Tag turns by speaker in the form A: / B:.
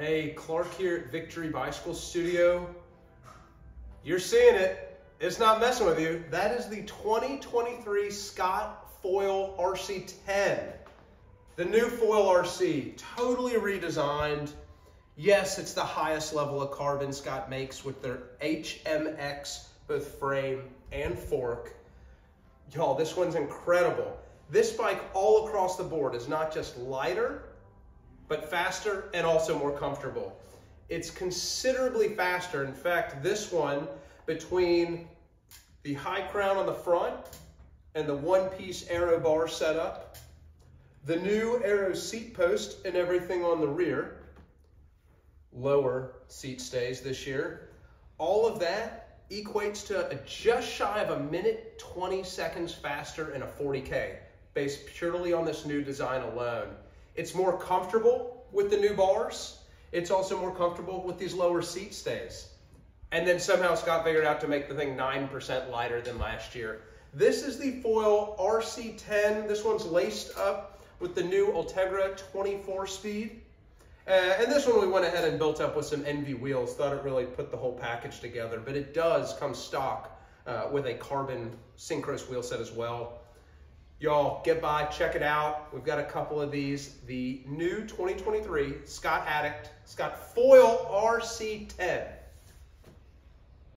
A: Hey, Clark here at Victory Bicycle Studio. You're seeing it. It's not messing with you. That is the 2023 Scott Foil RC10. The new Foil RC, totally redesigned. Yes, it's the highest level of carbon Scott makes with their HMX, both frame and fork. Y'all, this one's incredible. This bike all across the board is not just lighter, but faster and also more comfortable. It's considerably faster. In fact, this one, between the high crown on the front and the one-piece aero bar setup, the new aero seat post and everything on the rear, lower seat stays this year, all of that equates to just shy of a minute 20 seconds faster in a 40K, based purely on this new design alone. It's more comfortable with the new bars. It's also more comfortable with these lower seat stays. And then somehow Scott figured out to make the thing 9% lighter than last year. This is the Foil RC10. This one's laced up with the new Ultegra 24 speed. Uh, and this one we went ahead and built up with some ENVE wheels. Thought it really put the whole package together. But it does come stock uh, with a carbon Syncros wheel set as well. Y'all get by, check it out. We've got a couple of these. The new 2023 Scott Addict, Scott Foil RC10.